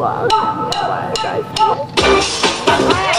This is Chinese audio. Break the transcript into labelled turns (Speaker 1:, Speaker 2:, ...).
Speaker 1: 爽，快开始。